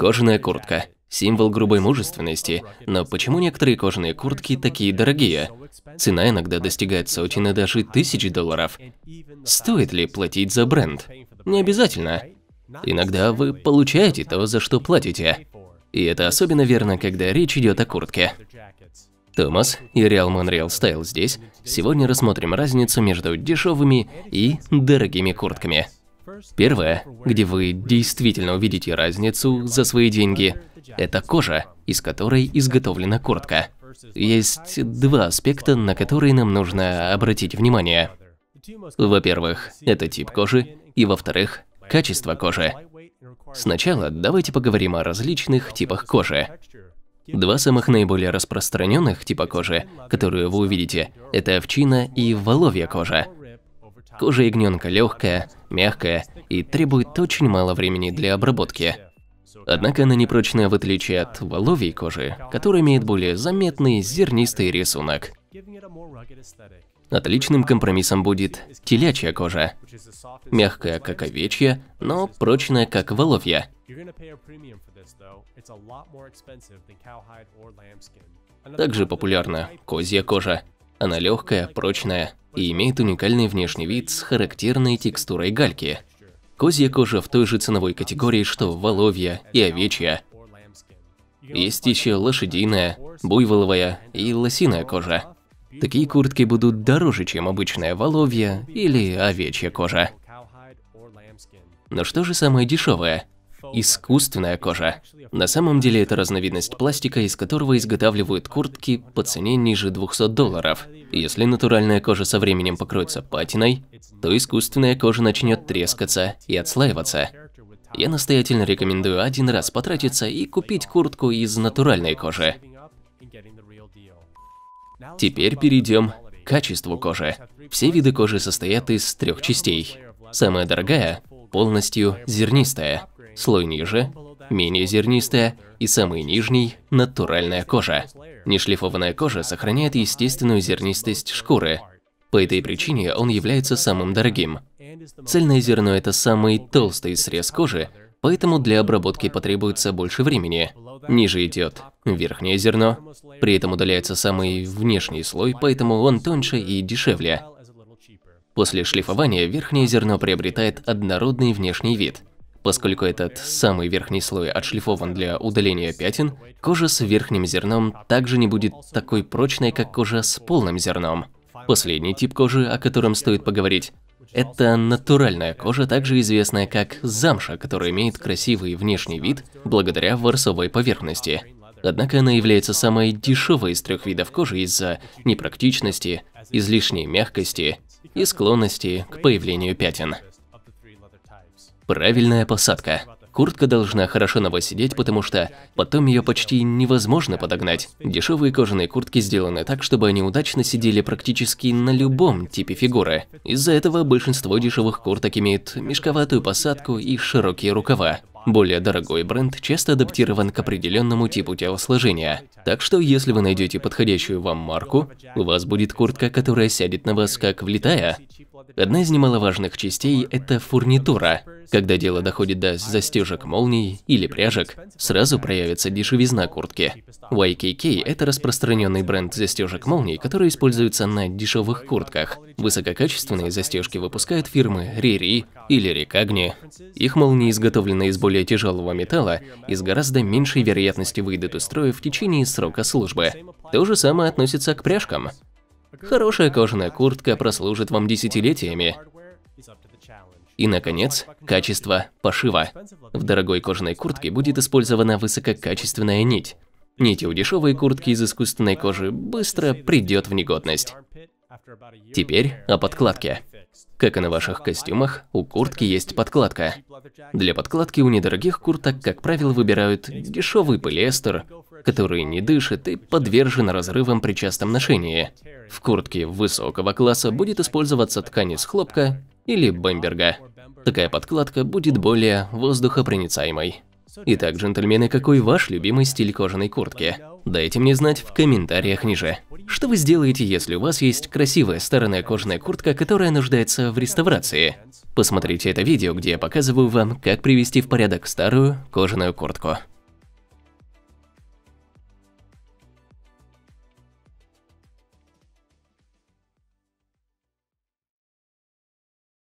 Кожаная куртка. Символ грубой мужественности, но почему некоторые кожаные куртки такие дорогие? Цена иногда достигает сотен и даже тысяч долларов. Стоит ли платить за бренд? Не обязательно. Иногда вы получаете то, за что платите. И это особенно верно, когда речь идет о куртке. Томас и Real Monreal Style здесь. Сегодня рассмотрим разницу между дешевыми и дорогими куртками. Первое, где вы действительно увидите разницу за свои деньги, это кожа, из которой изготовлена куртка. Есть два аспекта, на которые нам нужно обратить внимание. Во-первых, это тип кожи, и во-вторых, качество кожи. Сначала давайте поговорим о различных типах кожи. Два самых наиболее распространенных типа кожи, которую вы увидите, это овчина и воловья кожа. Кожа ягненка легкая, мягкая и требует очень мало времени для обработки. Однако она непрочная в отличие от воловьей кожи, которая имеет более заметный зернистый рисунок. Отличным компромиссом будет телячья кожа. Мягкая, как овечья, но прочная, как воловья. Также популярна козья кожа. Она легкая, прочная и имеет уникальный внешний вид с характерной текстурой гальки. Козья кожа в той же ценовой категории, что воловья и овечья. Есть еще лошадиная, буйволовая и лосиная кожа. Такие куртки будут дороже, чем обычная воловья или овечья кожа. Но что же самое дешевое? Искусственная кожа. На самом деле это разновидность пластика, из которого изготавливают куртки по цене ниже 200 долларов. Если натуральная кожа со временем покроется патиной, то искусственная кожа начнет трескаться и отслаиваться. Я настоятельно рекомендую один раз потратиться и купить куртку из натуральной кожи. Теперь перейдем к качеству кожи. Все виды кожи состоят из трех частей. Самая дорогая – полностью зернистая, слой ниже – менее зернистая и самый нижний – натуральная кожа. Нешлифованная кожа сохраняет естественную зернистость шкуры. По этой причине он является самым дорогим. Цельное зерно – это самый толстый срез кожи, поэтому для обработки потребуется больше времени. Ниже идет верхнее зерно, при этом удаляется самый внешний слой, поэтому он тоньше и дешевле. После шлифования верхнее зерно приобретает однородный внешний вид. Поскольку этот самый верхний слой отшлифован для удаления пятен, кожа с верхним зерном также не будет такой прочной, как кожа с полным зерном. Последний тип кожи, о котором стоит поговорить, это натуральная кожа, также известная как замша, которая имеет красивый внешний вид благодаря ворсовой поверхности. Однако она является самой дешевой из трех видов кожи из-за непрактичности, излишней мягкости и склонности к появлению пятен. Правильная посадка. Куртка должна хорошо на вас сидеть, потому что потом ее почти невозможно подогнать. Дешевые кожаные куртки сделаны так, чтобы они удачно сидели практически на любом типе фигуры. Из-за этого большинство дешевых курток имеют мешковатую посадку и широкие рукава. Более дорогой бренд часто адаптирован к определенному типу телосложения. Так что, если вы найдете подходящую вам марку, у вас будет куртка, которая сядет на вас как влитая. Одна из немаловажных частей – это фурнитура. Когда дело доходит до застежек молний или пряжек, сразу проявится дешевизна куртки. YKK – это распространенный бренд застежек молний, который используется на дешевых куртках. Высококачественные застежки выпускают фирмы Riri или Ricagni. Их молнии изготовлены из более тяжелого металла и с гораздо меньшей вероятностью выйдут из строя в течение срока службы. То же самое относится к пряжкам. Хорошая кожаная куртка прослужит вам десятилетиями. И, наконец, качество пошива. В дорогой кожаной куртке будет использована высококачественная нить. Нить у дешевой куртки из искусственной кожи быстро придет в негодность. Теперь о подкладке. Как и на ваших костюмах, у куртки есть подкладка. Для подкладки у недорогих курток, как правило, выбирают дешевый полиэстер, который не дышит и подвержен разрывам при частом ношении. В куртке высокого класса будет использоваться ткань из хлопка или бомберга. Такая подкладка будет более воздухопроницаемой. Итак, джентльмены, какой ваш любимый стиль кожаной куртки? Дайте мне знать в комментариях ниже. Что вы сделаете, если у вас есть красивая старая кожаная куртка, которая нуждается в реставрации? Посмотрите это видео, где я показываю вам, как привести в порядок старую кожаную куртку.